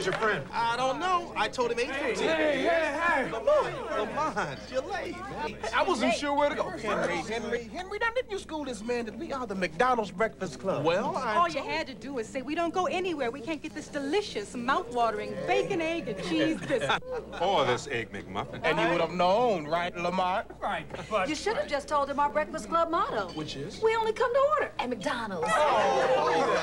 was your friend? I don't know. I told him 8.15. Hey, hey, hey. Lamont, Lamont, you're late, man. I wasn't sure where to go. Henry, Henry, Henry, now didn't you school this man that we are the McDonald's Breakfast Club? Well, I All you had to do is say, we don't go anywhere. We can't get this delicious, mouth-watering bacon, egg, and cheese biscuit. Or this egg McMuffin. And you would have known, right, Lamont? Right, but... You should have just told him our Breakfast Club motto. Which is? We only come to order at McDonald's. Oh,